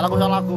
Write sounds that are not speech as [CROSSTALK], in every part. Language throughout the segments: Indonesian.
lagu lagu.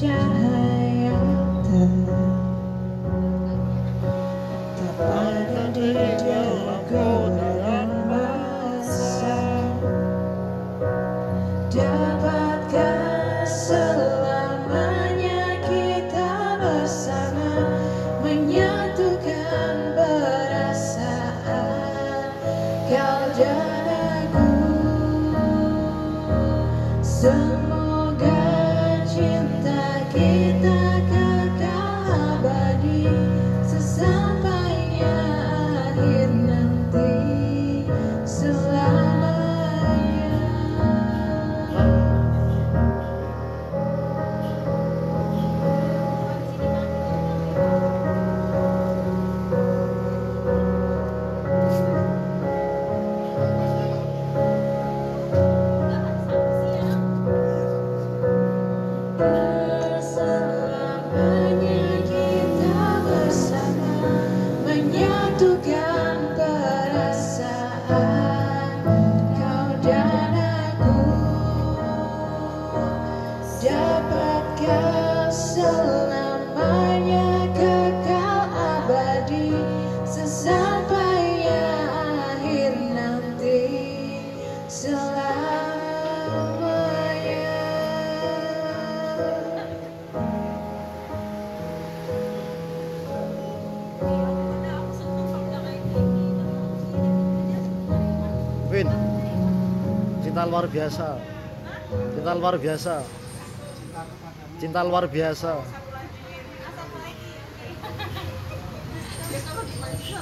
cahaya tak ada di jalanku dalam masa Dapatkah selamanya kita bersama? Menyatukan perasaan kau dan aku? Semoga cinta kita kekal selamanya kekal abadi sesampainya akhir nanti selamanya. Cinta luar biasa. Cinta luar biasa. Cinta luar biasa. [LAUGHS]